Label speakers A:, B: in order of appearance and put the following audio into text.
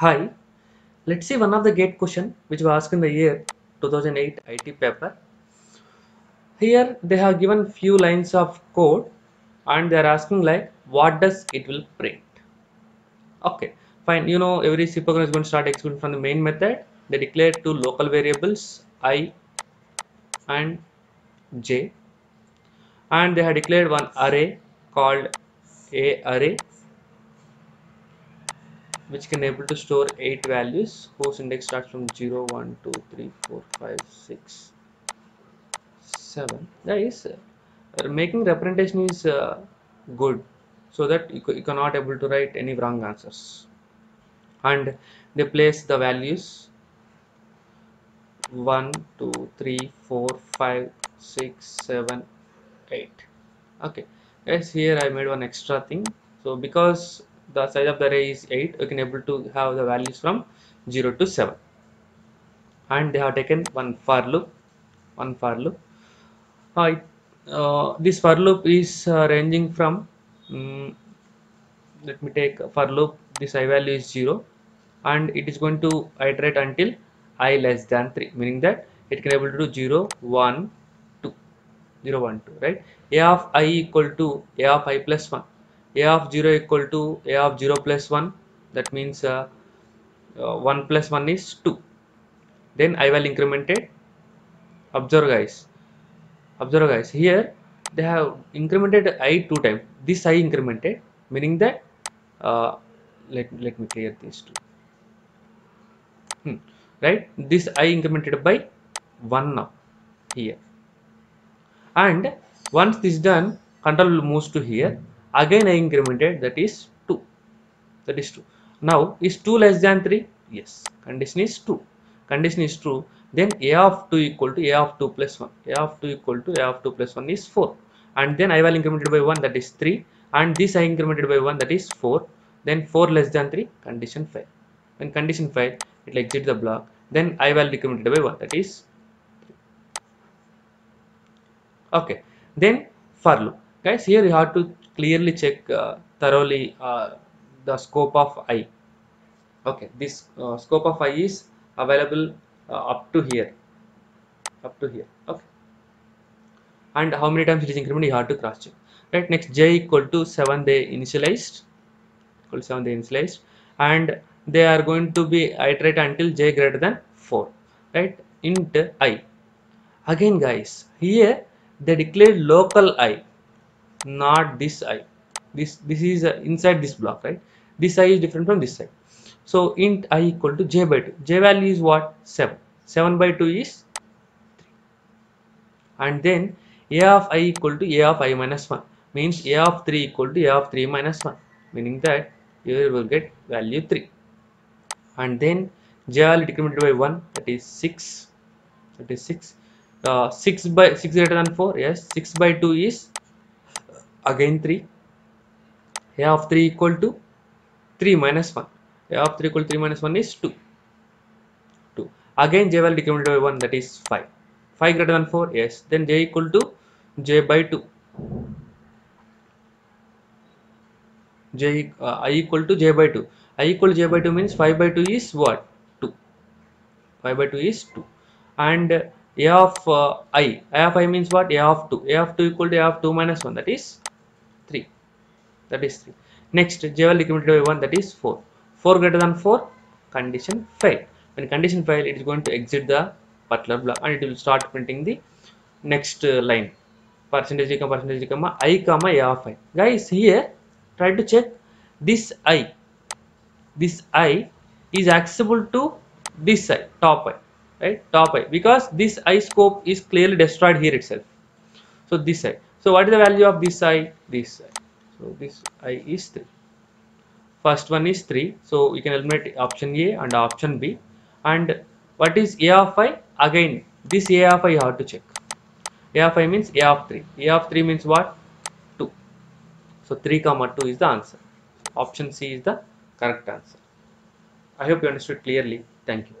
A: Hi, let's see one of the gate question which was asked in the year 2008 IT paper. Here they have given few lines of code and they are asking like what does it will print. Okay, fine. You know every C program is going to start executing from the main method. They declare two local variables i and j and they have declared one array called a array which can able to store 8 values. Whose index starts from 0 1 2 3 4 5 6 7 guys uh, making representation is uh, good so that you, you cannot able to write any wrong answers. And they place the values 1 2 3 4 5 6 7 8 okay. Guys here i made one extra thing. So because the size of the array is 8 you can able to have the values from 0 to 7 and they have taken one for loop one for loop. Uh, uh, this for loop is uh, ranging from um, let me take for loop this i value is 0 and it is going to iterate until i less than 3 meaning that it can able to do 0 1 2 0 1 2 right? A of i equal to a of i plus 1 a of 0 equal to a of 0 plus 1 that means uh, uh, 1 plus 1 is 2 then i will increment it. Observe guys. Observe guys. Here they have incremented i two times. This i incremented meaning that uh, let, let me clear these two. Hmm. right? This i incremented by 1 now here. And once this done control moves to here again i incremented that is 2 that is 2 now is 2 less than 3 yes. Condition is 2 condition is true. Then a of 2 equal to a of 2 plus 1 a of 2 equal to a of 2 plus 1 is 4 and then i will incremented by 1 that is 3 and this i incremented by 1 that is 4 then 4 less than 3 condition fail when condition fail it will exit the block then i will incremented by 1 that is 3. okay. Then for loop guys here you have to clearly check uh, thoroughly uh, the scope of i. Okay this uh, scope of i is available up to here. Up to here okay. And how many times it is incremented you have to cross check. Right next j equal to 7 they initialized. Equal to 7 they initialized. And they are going to be iterate until j greater than 4 right int i. Again guys here they declared local i not this i this this is uh, inside this block right? This i is different from this side. So int i equal to j by 2 j value is what? 7 7 by 2 is 3 and then a of i equal to a of i minus 1 means a of 3 equal to a of 3 minus 1 meaning that you will get value 3 and then j value decremented by 1 that is 6 that is 6 uh, 6 by 6 greater than 4 yes. 6 by 2 is again 3 a of 3 equal to 3 minus 1 a of 3 equal to 3 minus 1 is 2 2 again j value decremented by 1 that is 5 5 greater than 4 yes. Then j equal to j by 2 j uh, i equal to j by 2 i equal to j by 2 means 5 by 2 is what? 2 5 by 2 is 2 and a of uh, i. I of i means what? A of 2 a of 2 equal to a of 2 minus 1 that is 3 that is 3 next j value decremented by 1 that is 4 4 greater than 4 condition fail when condition fail it is going to exit the particular block and it will start printing the next uh, line. Percentage comma percentage comma i comma a of i. Guys here try to check. This i this i is accessible to this i top i right? Top i. Because this i scope is clearly destroyed here itself. So this i so what is the value of this i? This i. So this i is 3 first one is 3 so we can eliminate option a and option b. And what is a of i? Again this a of i you have to check. A of i means a of 3 a of 3 means what? 2 so 3 comma 2 is the answer. Option c is the correct answer. I hope you understood clearly. Thank you